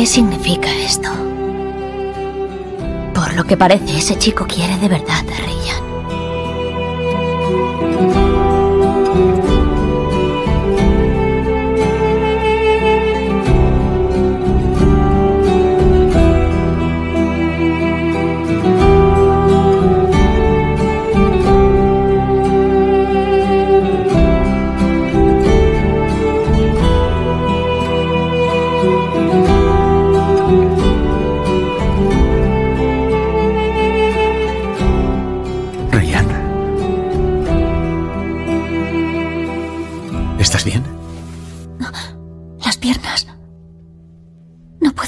¿Qué significa esto? Por lo que parece, ese chico quiere de verdad a. Ryan.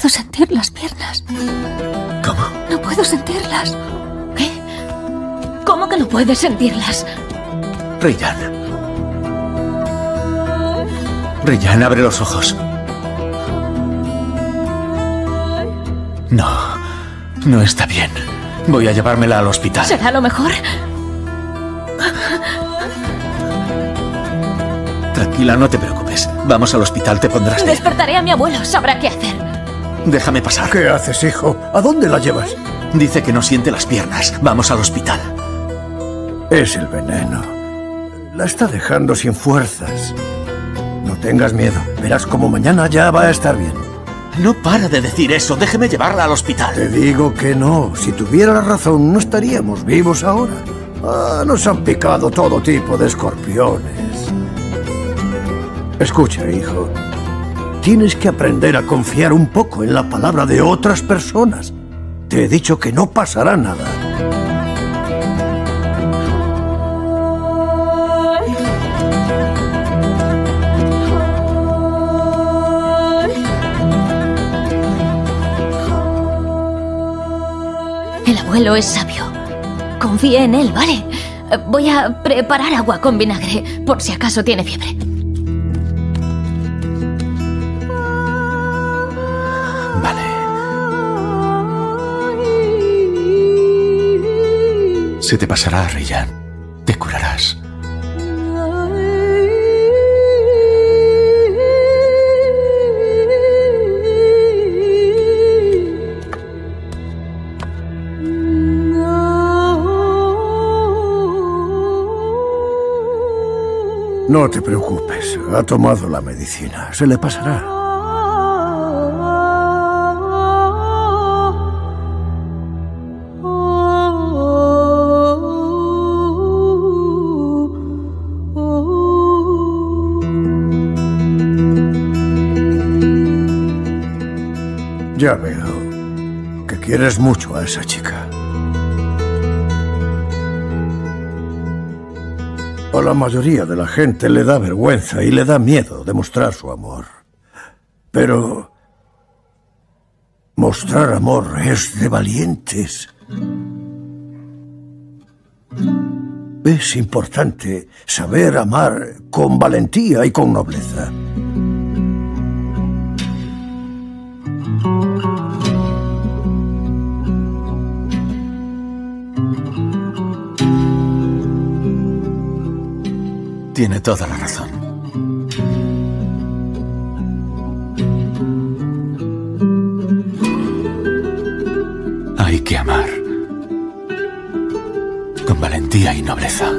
Puedo sentir las piernas. ¿Cómo? No puedo sentirlas. ¿Qué? ¿Cómo que no puedes sentirlas? Ryan. Ryan, abre los ojos. No, no está bien. Voy a llevármela al hospital. ¿Será lo mejor? Tranquila, no te preocupes. Vamos al hospital, te pondrás bien. Despertaré a mi abuelo. Sabrá qué hacer. Déjame pasar. ¿Qué haces, hijo? ¿A dónde la llevas? Dice que no siente las piernas. Vamos al hospital. Es el veneno. La está dejando sin fuerzas. No tengas miedo. Verás como mañana ya va a estar bien. No para de decir eso. Déjeme llevarla al hospital. Te digo que no. Si tuviera la razón, no estaríamos vivos ahora. Ah, nos han picado todo tipo de escorpiones. Escucha, hijo. Tienes que aprender a confiar un poco en la palabra de otras personas. Te he dicho que no pasará nada. El abuelo es sabio. Confíe en él, ¿vale? Voy a preparar agua con vinagre, por si acaso tiene fiebre. Se te pasará, Ryan. Te curarás. No te preocupes. Ha tomado la medicina. Se le pasará. Ya veo que quieres mucho a esa chica. A la mayoría de la gente le da vergüenza y le da miedo demostrar su amor. Pero mostrar amor es de valientes. Es importante saber amar con valentía y con nobleza. Tiene toda la razón. Hay que amar. Con valentía y nobleza.